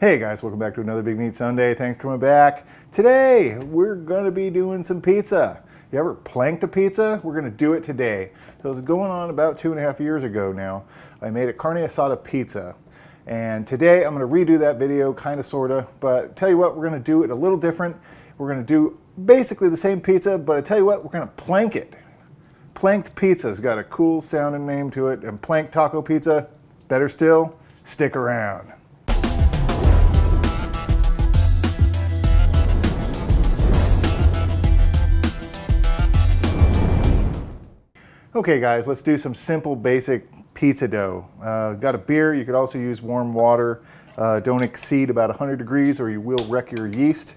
Hey guys, welcome back to another Big Meat Sunday. Thanks for coming back. Today, we're gonna be doing some pizza. You ever planked a pizza? We're gonna do it today. So it was going on about two and a half years ago now. I made a carne asada pizza. And today I'm gonna redo that video, kinda sorta, but tell you what, we're gonna do it a little different. We're gonna do basically the same pizza, but I tell you what, we're gonna plank it. Planked Pizza's got a cool sounding name to it, and Plank Taco Pizza, better still, stick around. Okay guys, let's do some simple basic pizza dough. Uh, got a beer, you could also use warm water. Uh, don't exceed about 100 degrees or you will wreck your yeast.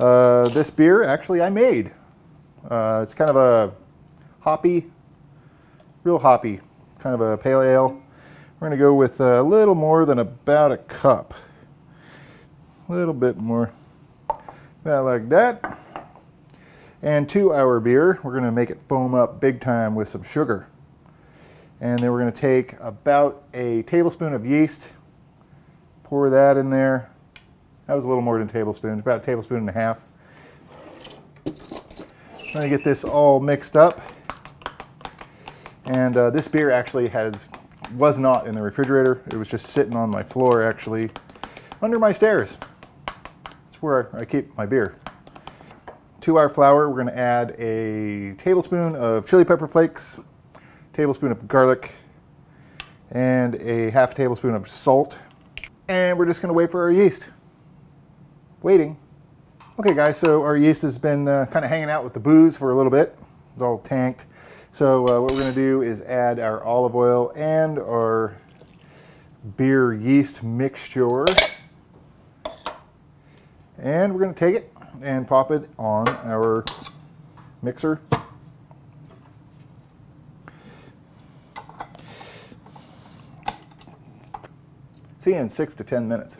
Uh, this beer actually I made. Uh, it's kind of a hoppy, real hoppy, kind of a pale ale. We're gonna go with a little more than about a cup. A little bit more, about like that. And to our beer, we're gonna make it foam up big time with some sugar. And then we're gonna take about a tablespoon of yeast, pour that in there. That was a little more than a tablespoon, about a tablespoon and a half. I'm gonna get this all mixed up. And uh, this beer actually has was not in the refrigerator. It was just sitting on my floor actually, under my stairs. That's where I keep my beer. To our flour, we're gonna add a tablespoon of chili pepper flakes, tablespoon of garlic, and a half tablespoon of salt. And we're just gonna wait for our yeast. Waiting. Okay guys, so our yeast has been uh, kind of hanging out with the booze for a little bit. It's all tanked. So uh, what we're gonna do is add our olive oil and our beer yeast mixture. And we're gonna take it and pop it on our mixer. See you in six to 10 minutes.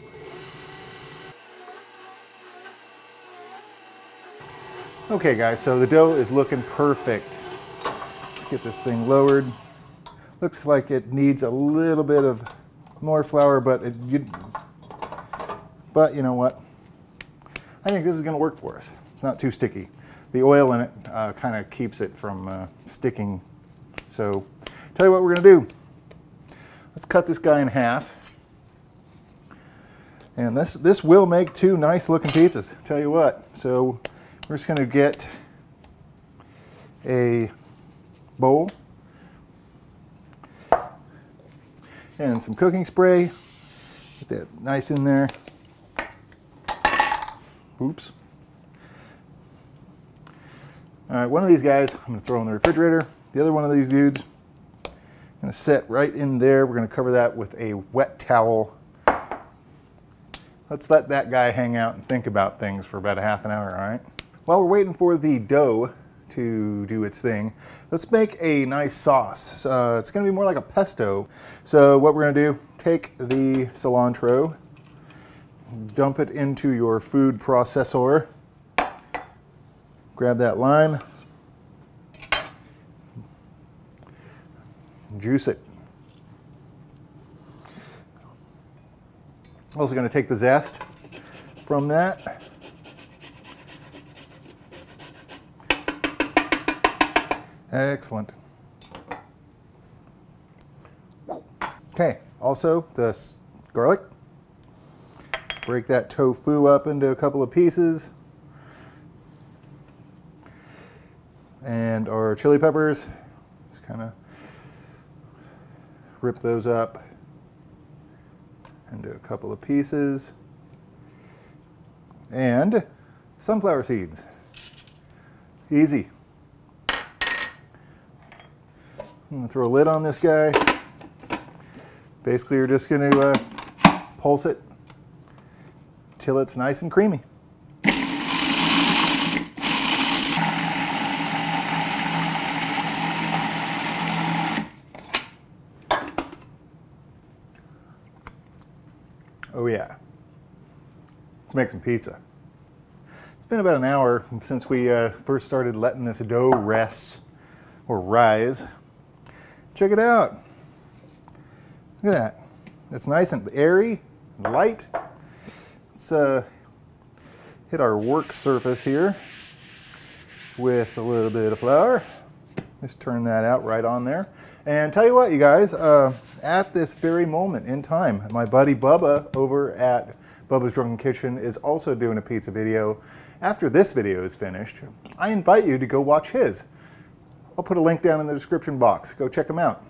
Okay guys, so the dough is looking perfect. Let's get this thing lowered. Looks like it needs a little bit of more flour, but it, you, but you know what? I think this is going to work for us. It's not too sticky. The oil in it uh, kind of keeps it from uh, sticking. So, tell you what we're going to do. Let's cut this guy in half. And this, this will make two nice looking pizzas, tell you what. So, we're just going to get a bowl and some cooking spray. Get that nice in there. Oops. All right, one of these guys I'm gonna throw in the refrigerator. The other one of these dudes, I'm gonna set right in there. We're gonna cover that with a wet towel. Let's let that guy hang out and think about things for about a half an hour, all right? While we're waiting for the dough to do its thing, let's make a nice sauce. Uh, it's gonna be more like a pesto. So what we're gonna do, take the cilantro, dump it into your food processor. Grab that lime, juice it. Also going to take the zest from that. Excellent. Okay, also the garlic. Break that tofu up into a couple of pieces. And our chili peppers, just kind of rip those up into a couple of pieces. And sunflower seeds. Easy. I'm gonna throw a lid on this guy. Basically, you're just gonna uh, pulse it till it's nice and creamy. Oh yeah. Let's make some pizza. It's been about an hour since we uh, first started letting this dough rest or rise. Check it out. Look at that. It's nice and airy, light. Let's uh, hit our work surface here with a little bit of flour. Just turn that out right on there. And tell you what, you guys, uh, at this very moment in time, my buddy Bubba over at Bubba's Drunken Kitchen is also doing a pizza video. After this video is finished, I invite you to go watch his. I'll put a link down in the description box. Go check him out.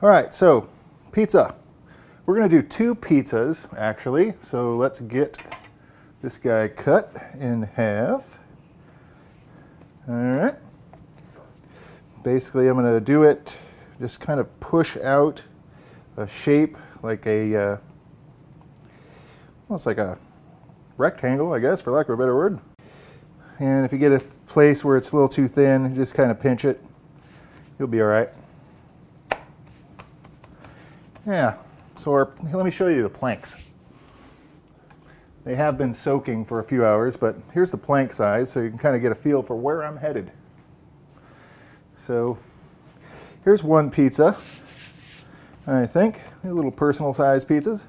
All right, so pizza. We're gonna do two pizzas, actually. So let's get this guy cut in half. All right. Basically, I'm gonna do it, just kind of push out a shape like a, uh, almost like a rectangle, I guess, for lack of a better word. And if you get a place where it's a little too thin, just kind of pinch it. You'll be all right. Yeah, so our, let me show you the planks. They have been soaking for a few hours, but here's the plank size so you can kind of get a feel for where I'm headed. So here's one pizza, I think. Little personal size pizzas.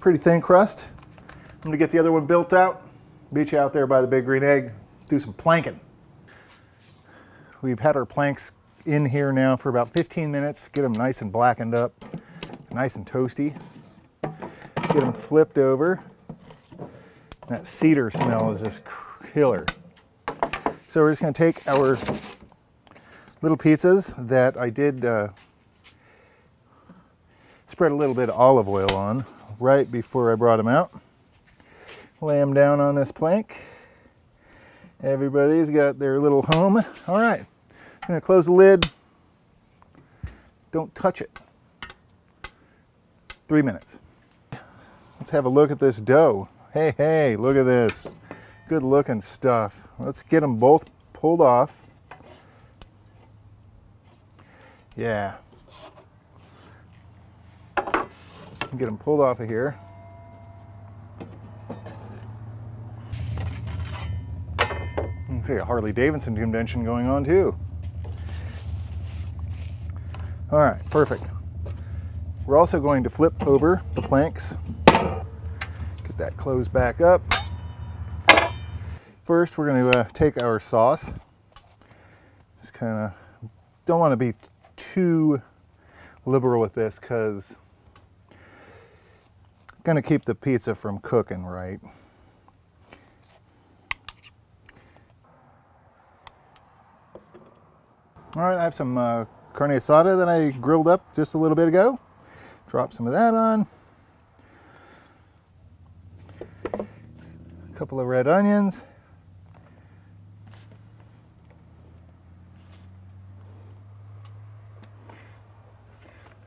Pretty thin crust. I'm gonna get the other one built out, beach out there by the big green egg, do some planking. We've had our planks in here now for about 15 minutes, get them nice and blackened up, nice and toasty. Get them flipped over. That cedar smell is just killer. So we're just gonna take our little pizzas that I did uh, spread a little bit of olive oil on right before I brought them out. Lay them down on this plank. Everybody's got their little home. All right, I'm gonna close the lid. Don't touch it. Three minutes. Let's have a look at this dough. Hey, hey, look at this. Good looking stuff. Let's get them both pulled off. Yeah. Get them pulled off of here. See a Harley Davidson convention going on too. All right, perfect. We're also going to flip over the planks. Get that closed back up. First, we're going to uh, take our sauce. Just kind of don't want to be too liberal with this because going to keep the pizza from cooking right. All right, I have some uh, carne asada that I grilled up just a little bit ago. Drop some of that on. A couple of red onions.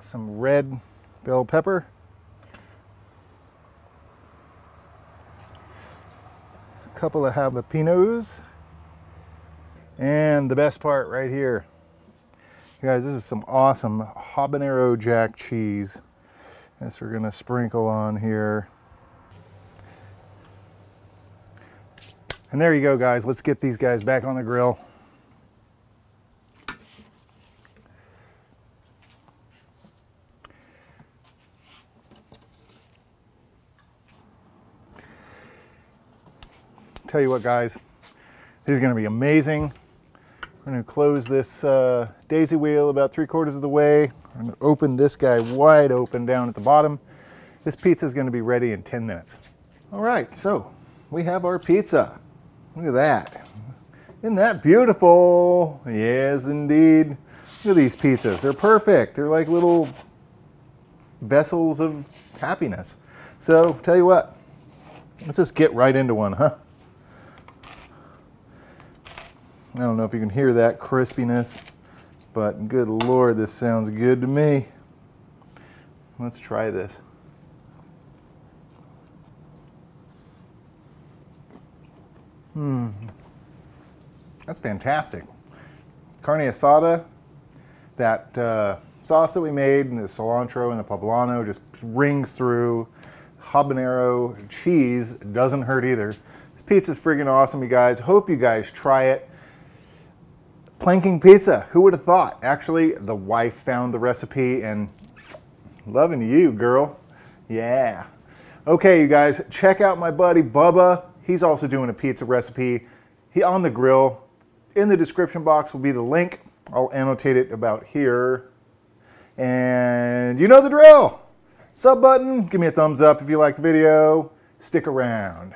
Some red bell pepper. A couple of jalapenos. And the best part right here. You guys, this is some awesome habanero jack cheese. This we're gonna sprinkle on here. And there you go, guys. Let's get these guys back on the grill. Tell you what, guys, this is gonna be amazing. We're gonna close this uh, daisy wheel about three quarters of the way. I'm gonna open this guy wide open down at the bottom. This pizza is gonna be ready in 10 minutes. All right, so we have our pizza. Look at that. Isn't that beautiful? Yes, indeed. Look at these pizzas. They're perfect. They're like little vessels of happiness. So, tell you what, let's just get right into one, huh? I don't know if you can hear that crispiness, but good Lord, this sounds good to me. Let's try this. Hmm, that's fantastic. Carne asada, that uh, sauce that we made, and the cilantro and the poblano just rings through. Habanero cheese doesn't hurt either. This pizza's friggin' awesome, you guys. Hope you guys try it. Planking pizza, who would have thought? Actually, the wife found the recipe and loving you, girl. Yeah. Okay, you guys, check out my buddy Bubba. He's also doing a pizza recipe. He on the grill. In the description box will be the link. I'll annotate it about here. And you know the drill. Sub button, give me a thumbs up if you like the video. Stick around.